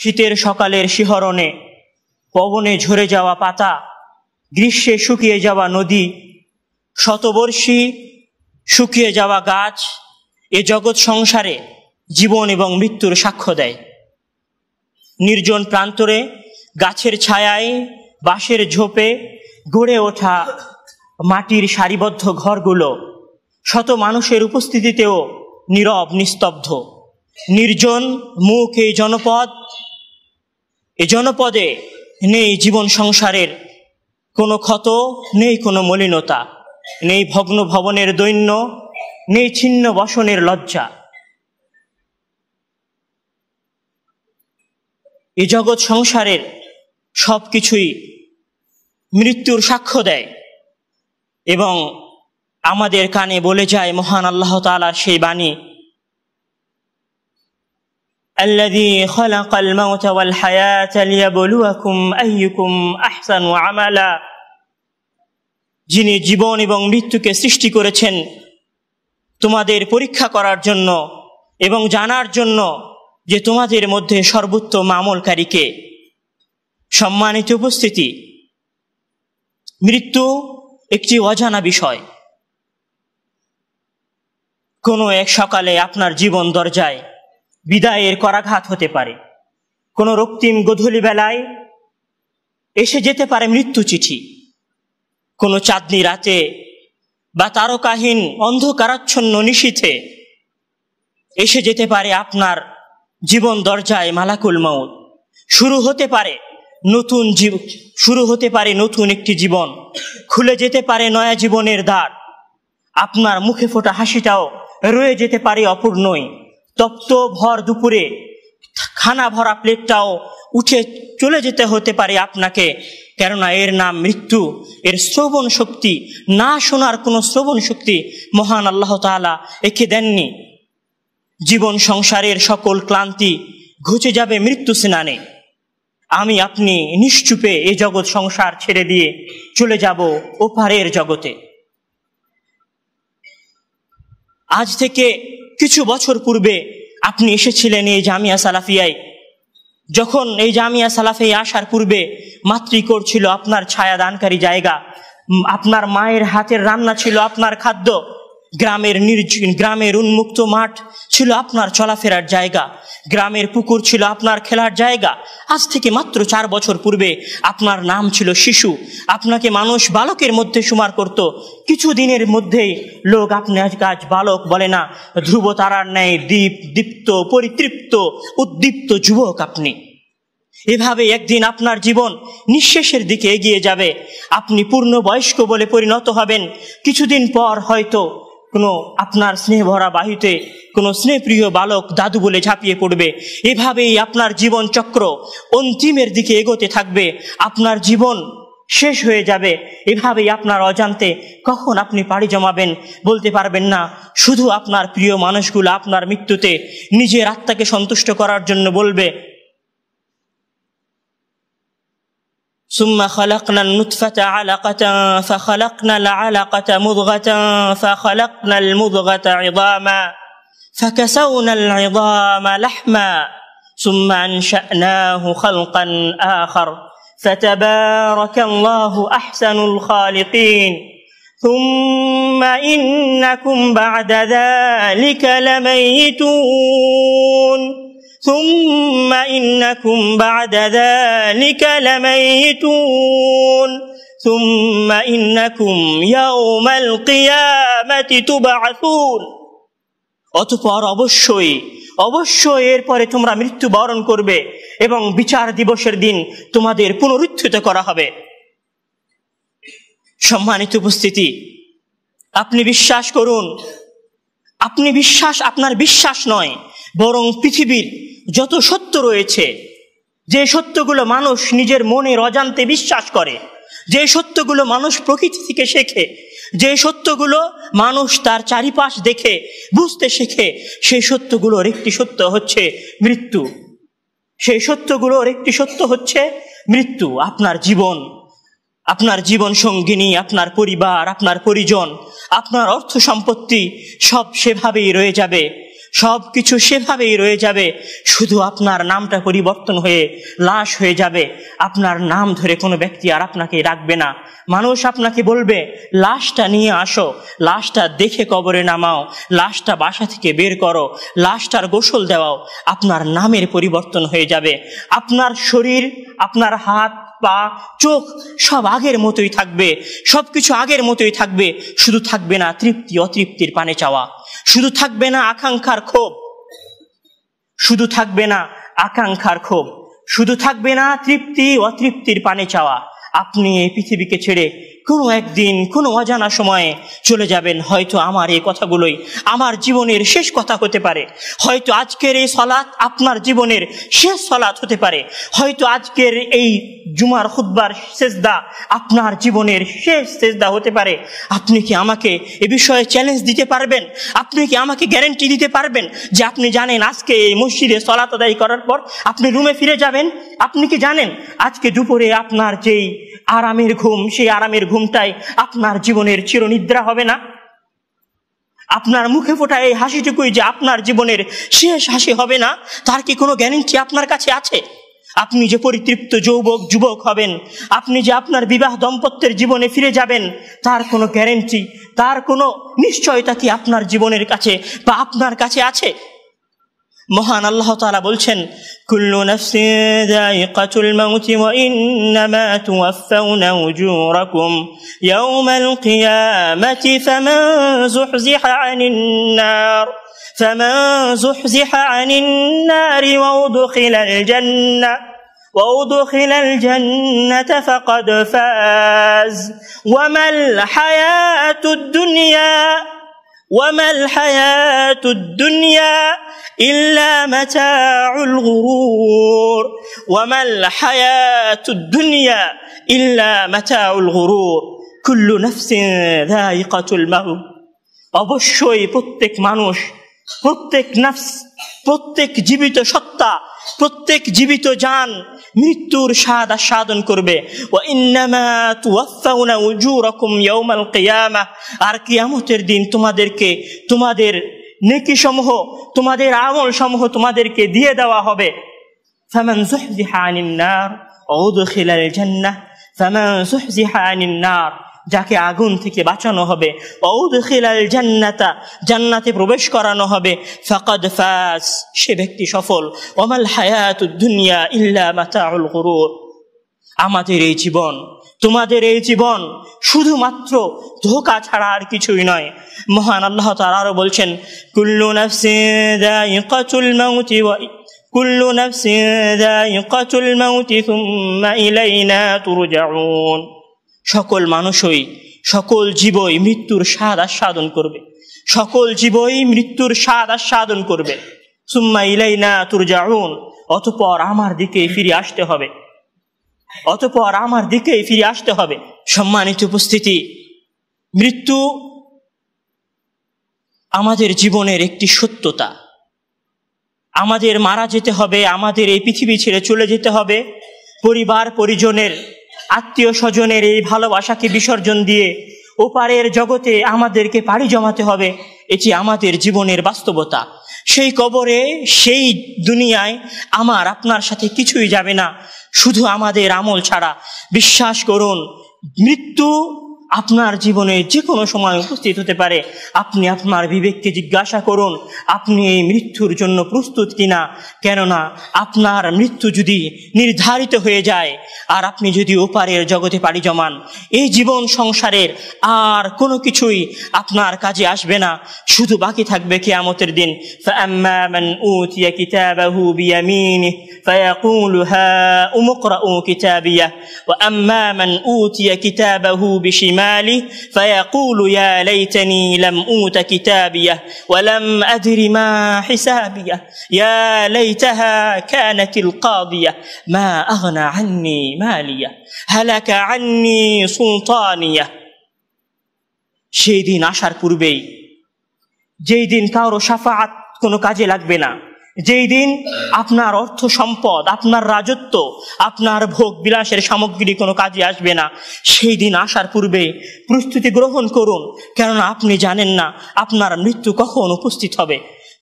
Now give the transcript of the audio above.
শীতের সকালের শিহরণে, পবনে ঝরে যাওয়া পাতা, গ্রীষ্মে শুকিয়ে যাওয়া নদী, শতবর্ষী শুকিয়ে যাওয়া গাছ, এ জগৎ সংসারে জীবন এবং মৃত্যুর সাক্ষ্য দেয়। নির্জন প্রান্তরে, গাছের ছায়ায়, বাঁশের ঝোপে গড়ে ওঠা মাটির সারিবদ্ধ ঘরগুলো, শত মানুষের উপস্থিতিতেও নীরব নিস্তব্ধ। নির্জন মুখ এই জনপদ এ জনপদে নেই জীবন সংসারের কোনো ক্ষত, নেই কোনো মলিনতা, নেই ভগ্ন ভবনের দৈন্য, নেই ছিন্ন বসনের লজ্জা। এ জগৎ সংসারের সব কিছুই মৃত্যুর সাক্ষ্য দেয় এবং আমাদের কানে বলে যায় মহান আল্লাহ তালার সেই বাণী الذي خلق الموت والحياة ليبلوكم أيكم أحسن عملا যিনি জীবন এবং মৃত্যুকে সৃষ্টি করেছেন তোমাদের পরীক্ষা করার জন্য এবং জানার জন্য যে তোমাদের মধ্যে সর্বোত্তম আমলকারীকে সম্মানিত উপস্থিতি মৃত্যু একটি অজানা বিষয় কোনো এক সকালে আপনার জীবন দরজায় বিদায়ের করাঘাত হতে পারে। কোনো রক্তিম গধূলি বেলায় এসে যেতে পারে মৃত্যু চিঠি। কোনো চাঁদনি রাতে বা তারকাহীন অন্ধকারাচ্ছন্ন নিশীথে এসে যেতে পারে আপনার জীবন দরজায় মালাকুল মৌত শুরু হতে পারে নতুন জীব শুরু হতে পারে নতুন একটি জীবন। খুলে যেতে পারে নয়া জীবনের দ্বার। আপনার মুখে ফোটা হাসিটাও রয়ে যেতে পারে অপূর্ণই। তপ্ত ভর দুপুরে, খানা ভরা প্লেটটাও উঠে চলে যেতে হতে পারে আপনাকে। কেননা এর নাম মৃত্যু, এর শ্রবণ শক্তি, না শোনার কোনো শ্রবণ শক্তি মহান আল্লাহ তালা একে দেননি। জীবন সংসারের সকল ক্লান্তি ঘুচে যাবে মৃত্যু স্নানে। আমি আপনি নিশ্চুপে এ জগৎ সংসার ছেড়ে দিয়ে চলে যাব ওপারের জগতে। আজ থেকে কিছু বছর পূর্বে আপনি এসেছিলেন এই জামিয়া সালাফিয়ায়। যখন এই জামিয়া সালাফে আসার পূর্বে মাতৃকোর ছিল আপনার ছায়া দানকারী জায়গা আপনার মায়ের হাতের রান্না ছিল আপনার খাদ্য। গ্রামের নির্জন গ্রামের উন্মুক্ত মাঠ ছিল আপনার চলাফেরার জায়গা। গ্রামের পুকুর ছিল আপনার খেলার জায়গা। আজ থেকে মাত্র চার বছর পূর্বে আপনার নাম ছিল শিশু। আপনাকে মানুষ বালকের মধ্যে সুমার করত। কিছু দিনের মধ্যেই লোক আপনার কাজ বালক বলে না, ধ্রুব তারার ন্যায় দীপ দীপ্ত, পরিতৃপ্ত, উদ্দীপ্ত যুবক আপনি। এভাবে একদিন আপনার জীবন নিঃশেষের দিকে এগিয়ে যাবে। আপনি পূর্ণ বয়স্ক বলে পরিণত হবেন। কিছুদিন পর হয়তো কোনো আপনার স্নেহ ভরা বাহিতে কোনো স্নেহপ্রিয় বালক দাদু বলে ঝাঁপিয়ে পড়বে। এভাবেই আপনার জীবন চক্র অন্তিমের দিকে এগোতে থাকবে। আপনার জীবন শেষ হয়ে যাবে। এভাবেই আপনার অজান্তে কখন আপনি পাড়ি জমাবেন বলতে পারবেন না। শুধু আপনার প্রিয় মানুষগুলো আপনার মৃত্যুতে নিজের আত্মাকে সন্তুষ্ট করার জন্য বলবে ثم خلقنا النطفة علقة فخلقنا العلقة مضغة فخلقنا المضغة عظاما فكسونا العظام لحما ثم أنشأناه خلقا آخر فتبارك الله أحسن الخالقين. ثم إنكم بعد ذلك لميتون. ثم إنكم بعد ذلك لميتون ثم إنكم يوم القيامة تبعثون অতপর অবশ্যই অবশ্যই এরপরে তোমরা মৃত্যু বরণ করবে এবং বিচার দিবসের দিন তোমাদের পুনরুত্থিত করা হবে সম্মানিত উপস্থিতি আপনি বিশ্বাস করুন আপনি বিশ্বাস আপনার বিশ্বাস নয় বরং পৃথিবীর যত সত্য রয়েছে, যে সত্যগুলো মানুষ নিজের মনের অজান্তে বিশ্বাস করে, যে সত্যগুলো মানুষ প্রকৃতি থেকে শেখে, যে সত্যগুলো মানুষ তার চারিপাশ দেখে, বুঝতে শেখে সেই সত্যগুলোর একটি সত্য হচ্ছে মৃত্যু। সেই সত্যগুলোর একটি সত্য হচ্ছে মৃত্যু, আপনার জীবন। আপনার জীবন সঙ্গিনী, আপনার পরিবার, আপনার পরিজন, আপনার অর্থ সম্পত্তি সব সেভাবেই রয়ে যাবে। সব কিছু সেভাবেই রয়ে যাবে। শুধু আপনার নামটা পরিবর্তন হয়ে লাশ হয়ে যাবে। আপনার নাম ধরে কোনো ব্যক্তি আর আপনাকে রাখবে না। মানুষ আপনাকে বলবে, লাশটা নিয়ে আসো। লাশটা দেখে কবরে নামাও। লাশটা বাসা থেকে বের করো। লাশটার গোসল দেওয়াও। আপনার নামের পরিবর্তন হয়ে যাবে। আপনার শরীর, আপনার হাত পা চোখ সব আগের মতোই থাকবে সব কিছু আগের মতোই থাকবে, শুধু থাকবে না তৃপ্তি অতৃপ্তির পানে চাওয়া, শুধু থাকবে না আকাঙ্ক্ষার ক্ষোভ, শুধু থাকবে না আকাঙ্ক্ষার ক্ষোভ, শুধু থাকবে না তৃপ্তি অতৃপ্তির পানে চাওয়া, আপনি এই পৃথিবীকে ছেড়ে কোনো একদিন, কোনো অজানা সময়ে চলে যাবেন। হয়তো আমার এই কথাগুলোই আমার জীবনের শেষ কথা হতে পারে। হয়তো আজকের এই সলাৎ আপনার জীবনের শেষ সলাৎ হতে পারে। হয়তো আজকের এই জুমার খুদ্বার শেষদা আপনার জীবনের শেষ শেষদা হতে পারে। আপনি কি আমাকে এ বিষয়ে চ্যালেঞ্জ দিতে পারবেন? আপনি কি আমাকে গ্যারেন্টি দিতে পারবেন যে আপনি জানেন আজকে এই মসজিদে সলাত আদায় করার পর আপনি রুমে ফিরে যাবেন? আপনি কি জানেন? আজকে দুপুরে আপনার যেই আরামের ঘুম, সেই আরামের ঘুমটাই আপনার জীবনের চিরনিদ্রা হবে না। আপনার মুখে ফোটা এই হাসিটুকুই যে আপনার জীবনের শেষ হাসি হবে না, তার কি কোনো গ্যারেন্টি আপনার কাছে আছে? আপনি যে পরিতৃপ্ত যৌবক, যুবক হবেন, আপনি যে আপনার বিবাহ দম্পত্যের জীবনে ফিরে যাবেন, তার কোনো গ্যারেন্টি তার কোনো নিশ্চয়তা কি আপনার জীবনের কাছে বা আপনার কাছে আছে? মহান আল্লাহ তালা বলছেন কুল্লু নাফসিন الموت وإنما توفون أجوركم يوم القيامة فمن زحزح عن النار فمن زحزح عن النار وأدخل الجنة وأدخل الجنة فقد فاز وما الحياة الدنيا وما الحياة الدنيا إلا متاع الغرور وما الحياة الدنيا إلا متاع الغرور كل نفس ذائقة الموت অবশ্যই প্রত্যেক মানুষ প্রত্যেক নাফস, প্রত্যেক জীবিত সত্তা, প্রত্যেক জীবিত যান মৃত্যুর স্বাদ আস্বাদন করবে। আর কিয়ামতের দিন তোমাদেরকে, তোমাদের নেকি সমূহ তোমাদের আমল সমূহ তোমাদেরকে দিয়ে দেওয়া হবে। ফামান زحزح عن النار وأدخل الجنة فمن زحزح عن النار যাকে আগুন থেকে বাঁচানো হবে ঔদখিলাল জান্নাতা জান্নাতে প্রবেশ করানো হবে ফাকাদ ফাস সে ব্যক্তি সফল ওমাল হায়াতুদ দুনিয়া ইল্লা মাতাউল গুরুর আমাদের এই জীবন তোমাদের এই জীবন শুধুমাত্র ধোকা ছাড়া আর কিছুই নয় মহান আল্লাহ তাআলা আরো বলছেন কুল্লু নাফসিন যায়িকাতুল মাউতি ওয়া কুল্লু নাফসিন যায়িকাতুল মাউতি থুম্মা ইলাইনা তুরজাউন সকল মানুষই সকল জীবই মৃত্যুর স্বাদ আস্বাদন করবে। সকল জীবই মৃত্যুর স্বাদ আস্বাদন করবে। সুম্মা ইলাইনা তুরজাউন, অতপর আমার দিকে ফিরে আসতে হবে। অতপর আমার দিকে ফিরে আসতে হবে। সম্মানিত উপস্থিতি, মৃত্যু আমাদের জীবনের একটি সত্যতা। আমাদের মারা যেতে হবে, আমাদের এই পৃথিবী ছেড়ে চলে যেতে হবে। পরিবার, পরিজনের আত্মীয় স্বজনের এই ভালোবাসাকে বিসর্জন দিয়ে ওপারের জগতে আমাদেরকে পাড়ি জমাতে হবে, এটি আমাদের জীবনের বাস্তবতা। সেই কবরে, সেই দুনিয়ায় আমার আপনার সাথে কিছুই যাবে না, শুধু আমাদের আমল ছাড়া। বিশ্বাস করুন, মৃত্যু আপনার জীবনে যে কোনো সময় উপস্থিত হতে পারে আপনি আপনার বিবেককে জিজ্ঞাসা করুন আপনি এই মৃত্যুর জন্য প্রস্তুত কিনা কেননা আপনার মৃত্যু যদি নির্ধারিত হয়ে যায় আর আপনি যদি ওপারের জগতে পাড়ি জমান এই জীবন সংসারের আর কোনো কিছুই আপনার কাজে আসবে না শুধু বাকি থাকবে কেয়ামতের দিন فأما من أوتي كتابه بيمينه فيقول هاؤم اقرءوا كتابيه وأما من أوتي كتابه بشماله ماله فيقول يا ليتني لم أوت كتابيه ولم أدر ما حسابيه يا ليتها كانت القاضية ما أغنى عني مالية هلك عني سلطانية সেই দিন আসার পূর্বেই যেই দিন কারো সাফাত কোনো কাজে লাগবে না যেই দিন আপনার অর্থ সম্পদ, আপনার রাজত্ব, আপনার ভোগ বিলাসের সামগ্রী কোনো কাজে আসবে না, সেই দিন আসার পূর্বে প্রস্তুতি গ্রহণ করুন। কেননা আপনি জানেন না আপনার মৃত্যু কখন উপস্থিত হবে।